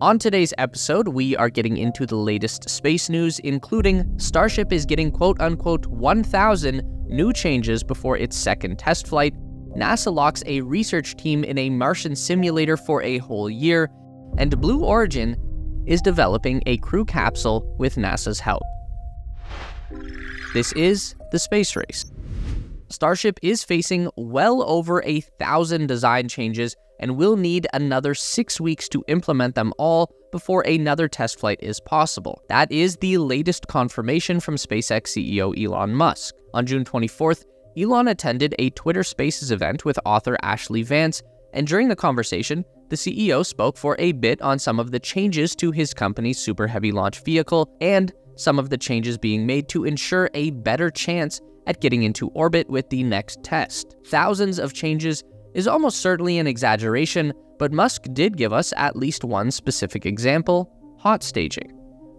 On today's episode, we are getting into the latest space news, including Starship is getting quote unquote 1,000 new changes before its second test flight, NASA locks a research team in a Martian simulator for a whole year, and Blue Origin is developing a crew capsule with NASA's help. This is the space race. Starship is facing well over a thousand design changes and will need another six weeks to implement them all before another test flight is possible. That is the latest confirmation from SpaceX CEO Elon Musk. On June 24th, Elon attended a Twitter Spaces event with author Ashlee Vance, and during the conversation, the CEO spoke for a bit on some of the changes to his company's Super Heavy launch vehicle and some of the changes being made to ensure a better chance at getting into orbit with the next test. Thousands of changes is almost certainly an exaggeration, but Musk did give us at least one specific example hot staging.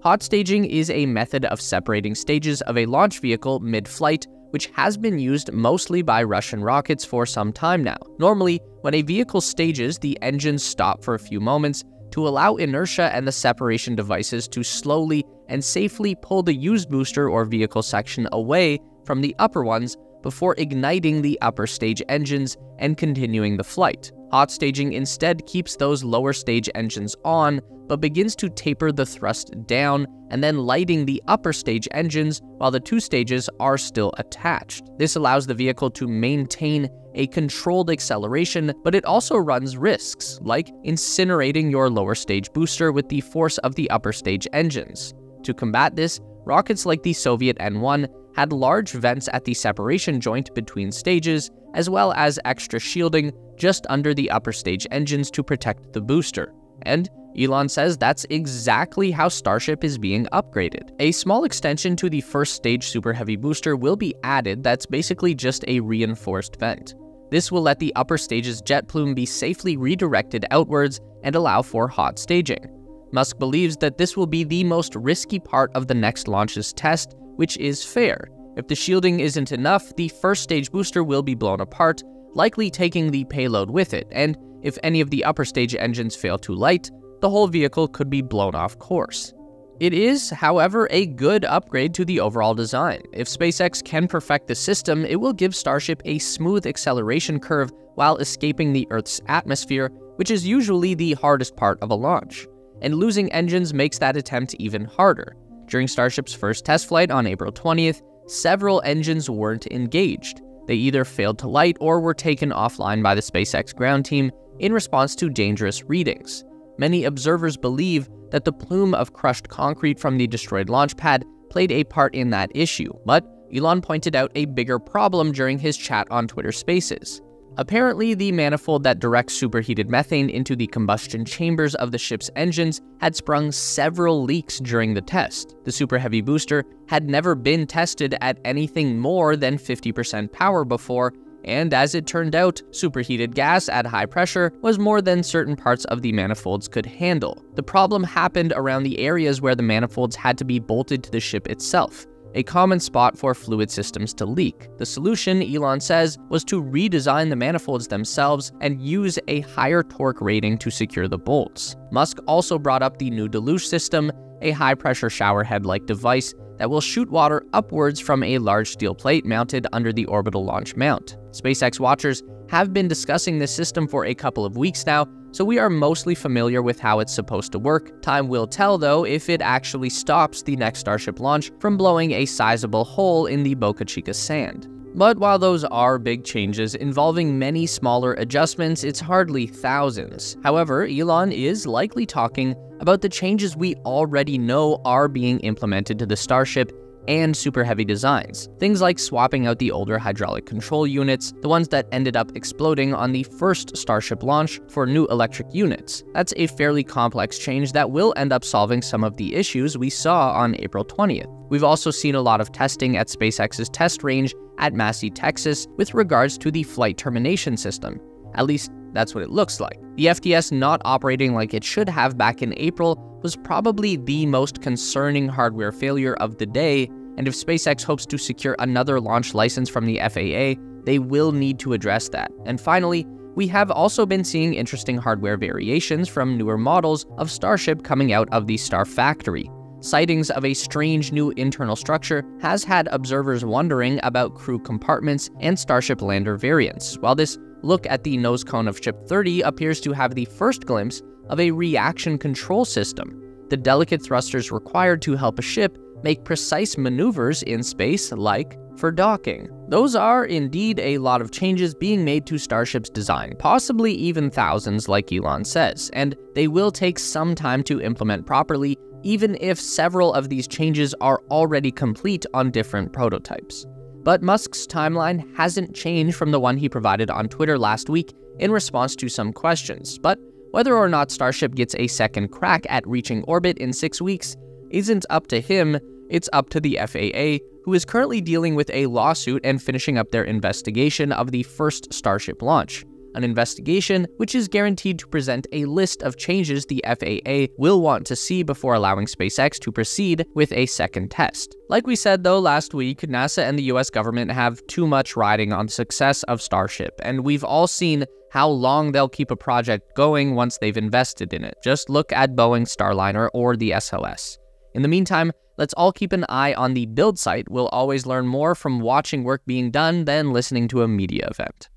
Hot staging is a method of separating stages of a launch vehicle mid flight, which has been used mostly by Russian rockets for some time now. Normally, when a vehicle stages, the engines stop for a few moments to allow inertia and the separation devices to slowly and safely pull the used booster or vehicle section away from the upper ones before igniting the upper stage engines and continuing the flight. Hot staging instead keeps those lower stage engines on, but begins to taper the thrust down and then lighting the upper stage engines while the two stages are still attached. This allows the vehicle to maintain a controlled acceleration, but it also runs risks, like incinerating your lower stage booster with the force of the upper stage engines. To combat this, rockets like the Soviet N1 had large vents at the separation joint between stages, as well as extra shielding just under the upper stage engines to protect the booster. And Elon says that's exactly how Starship is being upgraded. A small extension to the first stage Super Heavy booster will be added that's basically just a reinforced vent. This will let the upper stage's jet plume be safely redirected outwards and allow for hot staging. Musk believes that this will be the most risky part of the next launch's test which is fair. If the shielding isn't enough, the first stage booster will be blown apart, likely taking the payload with it, and if any of the upper stage engines fail to light, the whole vehicle could be blown off course. It is, however, a good upgrade to the overall design. If SpaceX can perfect the system, it will give Starship a smooth acceleration curve while escaping the Earth's atmosphere, which is usually the hardest part of a launch. And losing engines makes that attempt even harder. During Starship's first test flight on April 20th, several engines weren't engaged. They either failed to light or were taken offline by the SpaceX ground team in response to dangerous readings. Many observers believe that the plume of crushed concrete from the destroyed launch pad played a part in that issue, but Elon pointed out a bigger problem during his chat on Twitter Spaces. Apparently, the manifold that directs superheated methane into the combustion chambers of the ship's engines had sprung several leaks during the test. The Super Heavy booster had never been tested at anything more than 50% power before, and as it turned out, superheated gas at high pressure was more than certain parts of the manifolds could handle. The problem happened around the areas where the manifolds had to be bolted to the ship itself a common spot for fluid systems to leak. The solution, Elon says, was to redesign the manifolds themselves and use a higher torque rating to secure the bolts. Musk also brought up the new deluge system, a high pressure showerhead-like device that will shoot water upwards from a large steel plate mounted under the orbital launch mount. SpaceX watchers have been discussing this system for a couple of weeks now, so we are mostly familiar with how it's supposed to work. Time will tell, though, if it actually stops the next Starship launch from blowing a sizable hole in the Boca Chica sand. But while those are big changes involving many smaller adjustments, it's hardly thousands. However, Elon is likely talking about the changes we already know are being implemented to the Starship and super heavy designs. Things like swapping out the older hydraulic control units, the ones that ended up exploding on the first Starship launch, for new electric units. That's a fairly complex change that will end up solving some of the issues we saw on April 20th. We've also seen a lot of testing at SpaceX's test range at Massey, Texas, with regards to the flight termination system. At least, that's what it looks like. The FTS not operating like it should have back in April was probably the most concerning hardware failure of the day, and if SpaceX hopes to secure another launch license from the FAA, they will need to address that. And finally, we have also been seeing interesting hardware variations from newer models of Starship coming out of the Star Factory. Sightings of a strange new internal structure has had observers wondering about crew compartments and Starship lander variants, while this look at the nose cone of Ship 30 appears to have the first glimpse of a reaction control system, the delicate thrusters required to help a ship make precise maneuvers in space, like for docking. Those are indeed a lot of changes being made to Starship's design, possibly even thousands, like Elon says, and they will take some time to implement properly, even if several of these changes are already complete on different prototypes. But Musk's timeline hasn't changed from the one he provided on Twitter last week in response to some questions, but whether or not Starship gets a second crack at reaching orbit in six weeks isn't up to him, it's up to the FAA, who is currently dealing with a lawsuit and finishing up their investigation of the first Starship launch. An investigation which is guaranteed to present a list of changes the FAA will want to see before allowing SpaceX to proceed with a second test. Like we said though last week, NASA and the US government have too much riding on the success of Starship, and we've all seen how long they'll keep a project going once they've invested in it. Just look at Boeing Starliner or the SLS. In the meantime, let's all keep an eye on the build site. We'll always learn more from watching work being done than listening to a media event.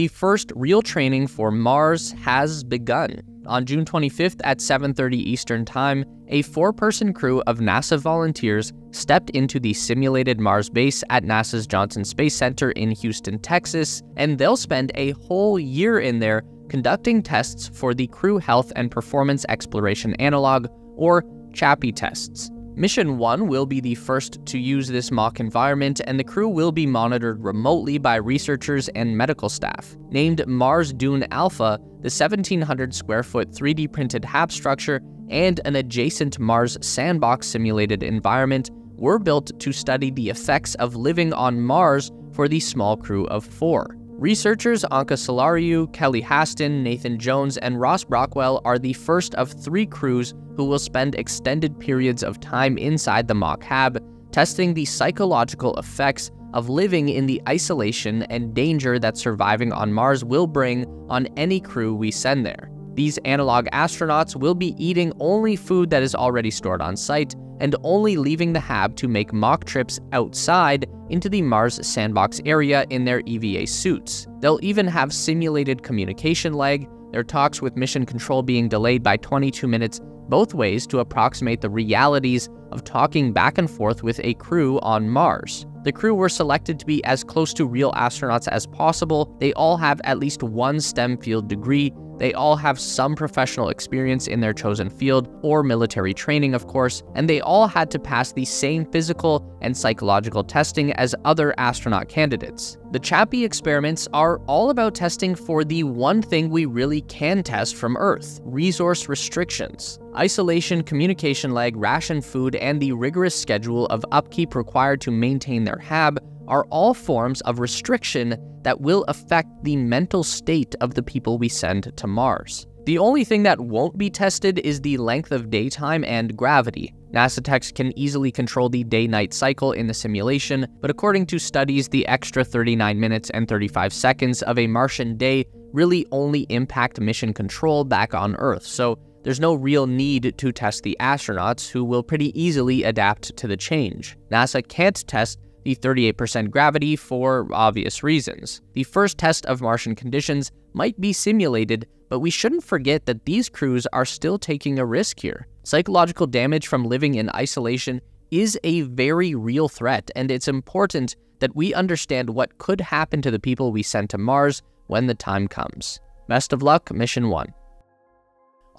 The first real training for Mars has begun. On June 25th at 7:30 Eastern Time, a four-person crew of NASA volunteers stepped into the simulated Mars base at NASA's Johnson Space Center in Houston, Texas, and they'll spend a whole year in there conducting tests for the Crew Health and Performance Exploration Analog, or CHAPEA tests. Mission 1 will be the first to use this mock environment, and the crew will be monitored remotely by researchers and medical staff. Named Mars Dune Alpha, the 1,700 square foot 3D printed HAB structure and an adjacent Mars sandbox simulated environment were built to study the effects of living on Mars for the small crew of four. Researchers Anca Selariu, Kelly Haston, Nathan Jones, and Ross Brockwell are the first of three crews who will spend extended periods of time inside the mock hab, testing the psychological effects of living in the isolation and danger that surviving on Mars will bring on any crew we send there. These analog astronauts will be eating only food that is already stored on site and only leaving the HAB to make mock trips outside into the Mars sandbox area in their EVA suits. They'll even have simulated communication lag, their talks with mission control being delayed by 22 minutes both ways to approximate the realities of talking back and forth with a crew on Mars. The crew were selected to be as close to real astronauts as possible. They all have at least one STEM field degree, they all have some professional experience in their chosen field, or military training, of course, and they all had to pass the same physical and psychological testing as other astronaut candidates. The CHAPEA experiments are all about testing for the one thing we really can test from Earth resource restrictions. Isolation, communication lag, ration food, and the rigorous schedule of upkeep required to maintain their HAB are all forms of restriction that will affect the mental state of the people we send to Mars. The only thing that won't be tested is the length of daytime and gravity. NASA techs can easily control the day-night cycle in the simulation, but according to studies, the extra 39 minutes and 35 seconds of a Martian day really only impact mission control back on Earth, so there's no real need to test the astronauts, who will pretty easily adapt to the change. NASA can't test the 38% gravity for obvious reasons. The first test of Martian conditions might be simulated, but we shouldn't forget that these crews are still taking a risk here. Psychological damage from living in isolation is a very real threat, and it's important that we understand what could happen to the people we send to Mars when the time comes. Best of luck, Mission 1.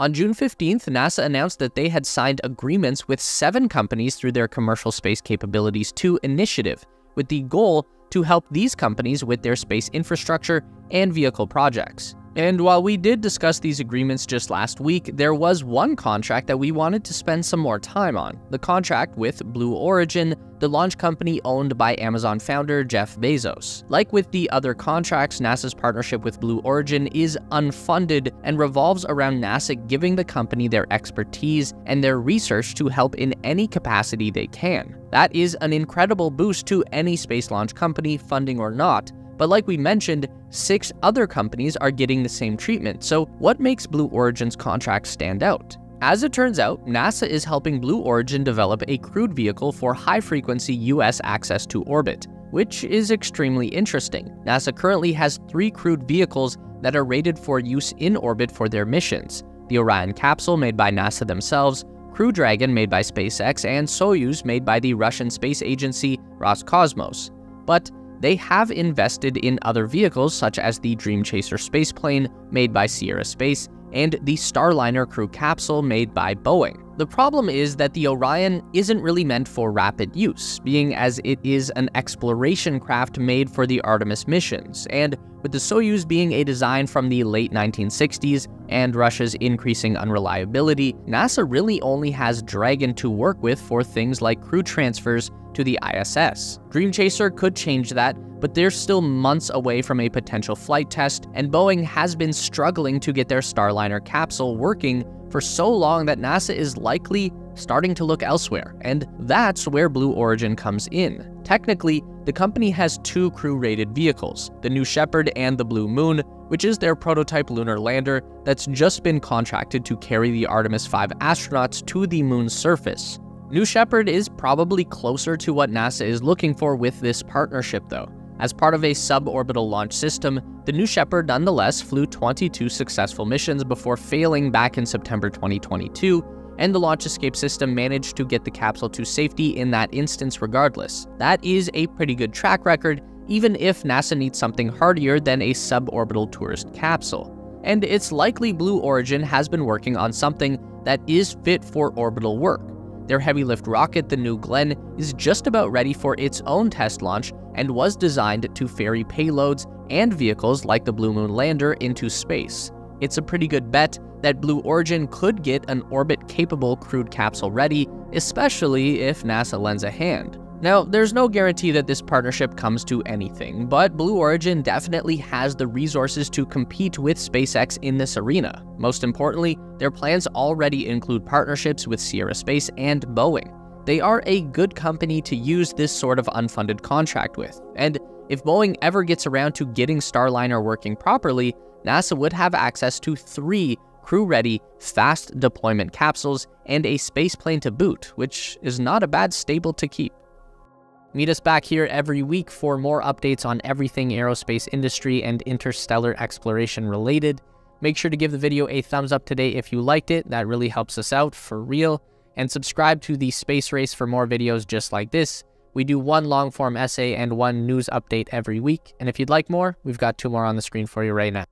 On June 15th, NASA announced that they had signed agreements with seven companies through their Commercial Space Capabilities 2 initiative, with the goal to help these companies with their space infrastructure and vehicle projects. And while we did discuss these agreements just last week, there was one contract that we wanted to spend some more time on the contract with Blue Origin, the launch company owned by Amazon founder Jeff Bezos. Like with the other contracts, NASA's partnership with Blue Origin is unfunded and revolves around NASA giving the company their expertise and their research to help in any capacity they can. That is an incredible boost to any space launch company, funding or not, But like we mentioned, six other companies are getting the same treatment, so what makes Blue Origin's contract stand out? As it turns out, NASA is helping Blue Origin develop a crewed vehicle for high-frequency US access to orbit, which is extremely interesting. NASA currently has three crewed vehicles that are rated for use in orbit for their missions. The Orion capsule made by NASA themselves, Crew Dragon made by SpaceX, and Soyuz made by the Russian space agency Roscosmos. But they have invested in other vehicles such as the Dream Chaser spaceplane made by Sierra Space and the Starliner crew capsule made by Boeing. The problem is that the Orion isn't really meant for rapid use, being as it is an exploration craft made for the Artemis missions, and with the Soyuz being a design from the late 1960s and Russia's increasing unreliability, NASA really only has Dragon to work with for things like crew transfers to the ISS. Dream Chaser could change that, but they're still months away from a potential flight test, and Boeing has been struggling to get their Starliner capsule working for so long that NASA is likely starting to look elsewhere, and that's where Blue Origin comes in. Technically, the company has two crew-rated vehicles, the New Shepard and the Blue Moon, which is their prototype lunar lander that's just been contracted to carry the Artemis 5 astronauts to the moon's surface. New Shepard is probably closer to what NASA is looking for with this partnership though. As part of a suborbital launch system, the New Shepard nonetheless flew 22 successful missions before failing back in September 2022, and the launch escape system managed to get the capsule to safety in that instance regardless. That is a pretty good track record, even if NASA needs something hardier than a suborbital tourist capsule. And it's likely Blue Origin has been working on something that is fit for orbital work, their heavy lift rocket, the New Glenn, is just about ready for its own test launch and was designed to ferry payloads and vehicles like the Blue Moon lander into space. It's a pretty good bet that Blue Origin could get an orbit-capable crewed capsule ready, especially if NASA lends a hand. Now, there's no guarantee that this partnership comes to anything, but Blue Origin definitely has the resources to compete with SpaceX in this arena. Most importantly, their plans already include partnerships with Sierra Space and Boeing. They are a good company to use this sort of unfunded contract with, and if Boeing ever gets around to getting Starliner working properly, NASA would have access to three crew-ready, fast deployment capsules and a spaceplane to boot, which is not a bad stable to keep. Meet us back here every week for more updates on everything aerospace industry and interstellar exploration related. Make sure to give the video a thumbs up today if you liked it, that really helps us out for real. And subscribe to the Space Race for more videos just like this. We do one long form essay and one news update every week. And if you'd like more, we've got two more on the screen for you right now.